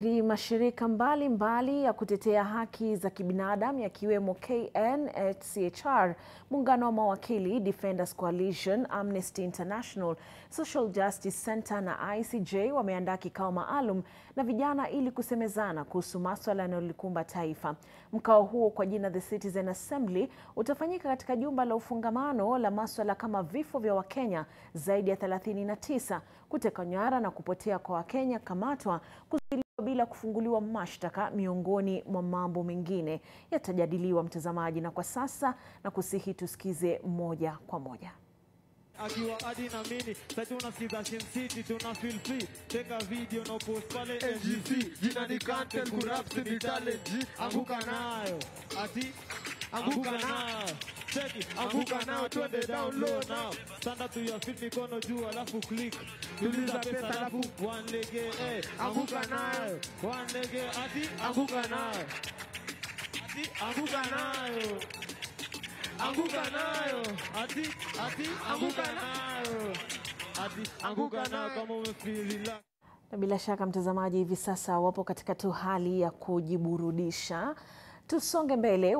Ni mashirika mbalimbali mbali ya kutetea haki za kibinadamu yakiwemo KNHCHR, muungano wa mawakili, Defenders Coalition, Amnesty International, Social Justice Center na ICJ wameandaa kikao maalum na vijana ili kusemezana kuhusu maswala yanayolikumba taifa. Mkao huo kwa jina The Citizen Assembly utafanyika katika jumba la ufungamano la maswala kama vifo vya Wakenya zaidi ya 39, kuteka nyara na kupotea kwa Wakenya, kamatwa, bila kufunguliwa mashtaka miongoni mwa mambo mengine yatajadiliwa, mtazamaji. Na kwa sasa na kusihi tusikize moja kwa moja. akiwa hadi na mini sasa unasikiza Shin City tuna feel free. Teka video na post pale NGC jina ni content kurap ni talent anguka nayo. Ati anguka nayo cheki anguka nayo twende down low now. standa to your feet mikono juu alafu click. Tuliza pesa alafu one leg eh anguka nayo. One leg ati anguka nayo. ati anguka nayo. Anguka nayo. Ati ati anguka nayo. ati anguka nayo kama umefeel Na bila shaka mtazamaji, hivi sasa wapo katika tu hali ya kujiburudisha. Tusonge mbele.